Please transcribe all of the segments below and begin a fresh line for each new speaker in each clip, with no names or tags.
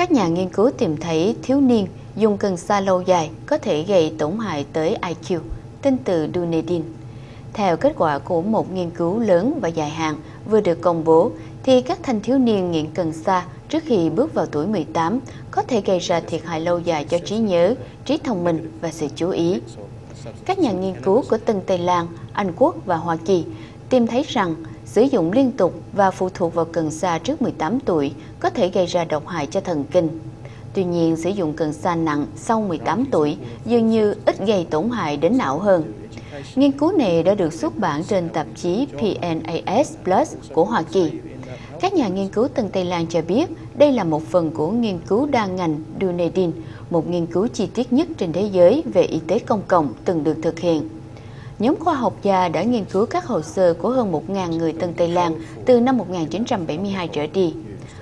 Các nhà nghiên cứu tìm thấy thiếu niên dùng cần sa lâu dài có thể gây tổn hại tới IQ, tin từ Dunedin. Theo kết quả của một nghiên cứu lớn và dài hạn vừa được công bố, thì các thanh thiếu niên nghiện cần sa trước khi bước vào tuổi 18 có thể gây ra thiệt hại lâu dài cho trí nhớ, trí thông minh và sự chú ý. Các nhà nghiên cứu của Tân Tây Lan, Anh Quốc và Hoa Kỳ tìm thấy rằng sử dụng liên tục và phụ thuộc vào cần sa trước 18 tuổi có thể gây ra độc hại cho thần kinh. Tuy nhiên, sử dụng cần sa nặng sau 18 tuổi dường như ít gây tổn hại đến não hơn. Nghiên cứu này đã được xuất bản trên tạp chí PNAS Plus của Hoa Kỳ. Các nhà nghiên cứu Tân Tây Lan cho biết đây là một phần của nghiên cứu đa ngành Dunedin, một nghiên cứu chi tiết nhất trên thế giới về y tế công cộng từng được thực hiện. Nhóm khoa học gia đã nghiên cứu các hồ sơ của hơn 1.000 người Tân Tây Lan từ năm 1972 trở đi.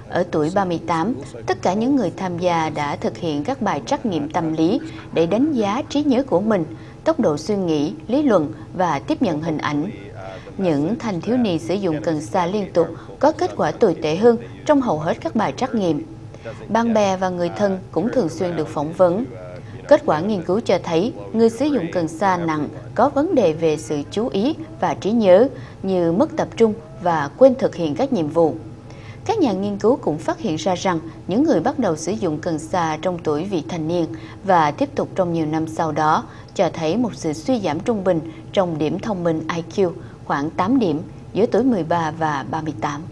Ở tuổi 38, tất cả những người tham gia đã thực hiện các bài trắc nghiệm tâm lý để đánh giá trí nhớ của mình, tốc độ suy nghĩ, lý luận và tiếp nhận hình ảnh. Những thanh thiếu niên sử dụng cần sa liên tục có kết quả tồi tệ hơn trong hầu hết các bài trắc nghiệm. Bạn bè và người thân cũng thường xuyên được phỏng vấn. Kết quả nghiên cứu cho thấy người sử dụng cần sa nặng có vấn đề về sự chú ý và trí nhớ như mất tập trung và quên thực hiện các nhiệm vụ. Các nhà nghiên cứu cũng phát hiện ra rằng những người bắt đầu sử dụng cần sa trong tuổi vị thành niên và tiếp tục trong nhiều năm sau đó cho thấy một sự suy giảm trung bình trong điểm thông minh IQ khoảng 8 điểm giữa tuổi 13 và 38.